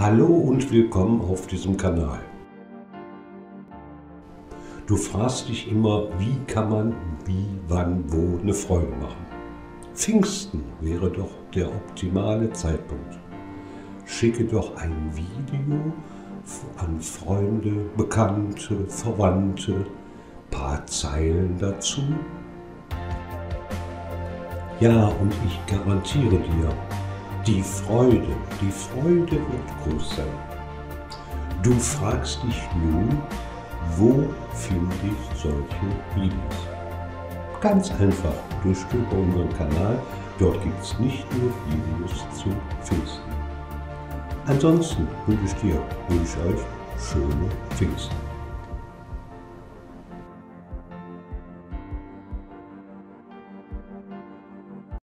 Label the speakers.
Speaker 1: Hallo und willkommen auf diesem Kanal. Du fragst dich immer, wie kann man wie, wann, wo eine Freude machen. Pfingsten wäre doch der optimale Zeitpunkt. Schicke doch ein Video an Freunde, Bekannte, Verwandte, paar Zeilen dazu. Ja, und ich garantiere dir, die Freude, die Freude wird groß sein. Du fragst dich nun, wo finde ich solche Videos? Ganz einfach, durchstöber unseren Kanal, dort gibt es nicht nur Videos zu Pfingsten. Ansonsten wünsche ich dir, wünsche euch schöne Pfingsten.